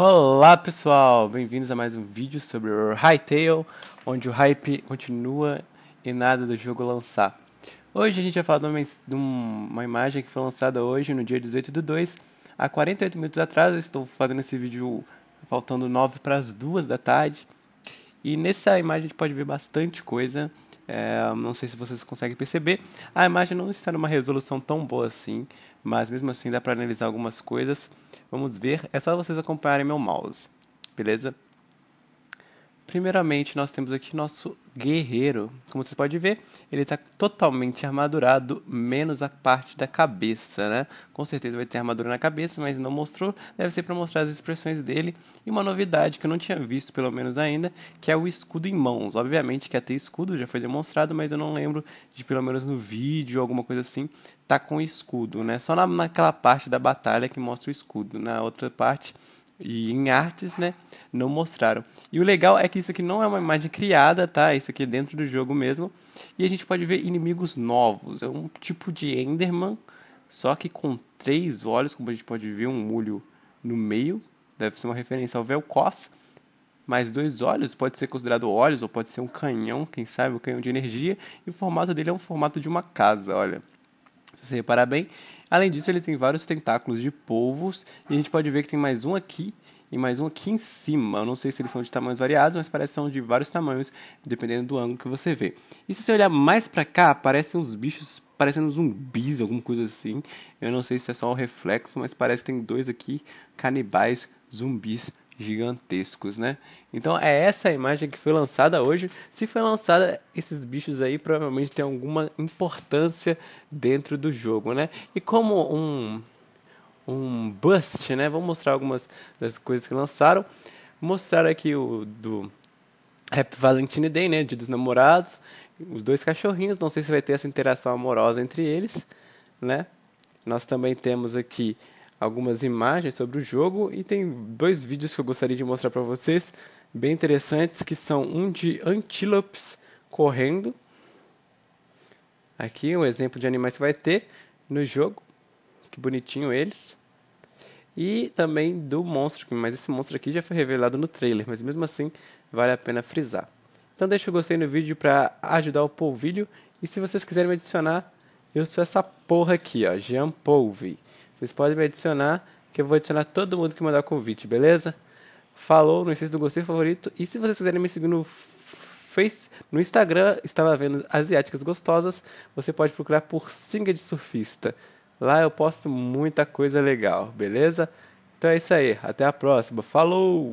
Olá pessoal, bem-vindos a mais um vídeo sobre o Hytale, onde o hype continua e nada do jogo lançar. Hoje a gente vai falar de uma, imagem que foi lançada hoje, no dia 18 do 2, há 48 minutos atrás, eu estou fazendo esse vídeo faltando 9 para as 2 da tarde. E nessa imagem a gente pode ver bastante coisa, é, não sei se vocês conseguem perceber, a imagem não está numa resolução tão boa assim, mas mesmo assim dá para analisar algumas coisas. Vamos ver, é só vocês acompanharem meu mouse, beleza? Primeiramente, nós temos aqui nosso guerreiro. Como você pode ver, ele está totalmente armadurado, menos a parte da cabeça, né? Com certeza vai ter armadura na cabeça, mas não mostrou. Deve ser para mostrar as expressões dele. E uma novidade que eu não tinha visto, pelo menos ainda, que é o escudo em mãos. Obviamente que até escudo já foi demonstrado, mas eu não lembro de, pelo menos no vídeo, alguma coisa assim, tá com escudo, né? Só na, naquela parte da batalha que mostra o escudo. Na outra parte e em artes, né, não mostraram. E o legal é que isso aqui não é uma imagem criada, tá? Isso aqui é dentro do jogo mesmo. E a gente pode ver inimigos novos. É um tipo de Enderman, só que com três olhos, como a gente pode ver, um olho no meio. Deve ser uma referência ao Vel'Koz. Mais dois olhos, pode ser considerado olhos, ou pode ser um canhão, quem sabe, um canhão de energia. E o formato dele é um formato de uma casa, olha. Se você reparar bem, além disso ele tem vários tentáculos de polvos e a gente pode ver que tem mais um aqui e mais um aqui em cima. Eu não sei se eles são de tamanhos variados, mas parece que são de vários tamanhos, dependendo do ângulo que você vê. E se você olhar mais pra cá, aparecem uns bichos parecendo zumbis, alguma coisa assim. Eu não sei se é só o reflexo, mas parece que tem dois aqui, canibais zumbis gigantescos, né? Então é essa a imagem que foi lançada hoje. Se foi lançada, esses bichos aí provavelmente tem alguma importância dentro do jogo, né? E como um um bust, né? Vou mostrar algumas das coisas que lançaram. Mostrar aqui o do Happy Valentine Day, né? Dia dos Namorados. Os dois cachorrinhos. Não sei se vai ter essa interação amorosa entre eles, né? Nós também temos aqui algumas imagens sobre o jogo e tem dois vídeos que eu gostaria de mostrar para vocês, bem interessantes, que são um de antílopes correndo. Aqui um exemplo de animais que vai ter no jogo. Que bonitinho eles. E também do monstro, mas esse monstro aqui já foi revelado no trailer, mas mesmo assim vale a pena frisar. Então deixa o gostei no vídeo para ajudar o polvilho. E se vocês quiserem me adicionar, eu sou essa porra aqui, ó, Jean Polvi. Vocês podem me adicionar, que eu vou adicionar todo mundo que mandar convite, beleza? Falou, não esqueça do gostei favorito. E se vocês quiserem me seguir no Face, no Instagram, estava vendo Asiáticas Gostosas, você pode procurar por Singa de Surfista. Lá eu posto muita coisa legal, beleza? Então é isso aí, até a próxima. Falou!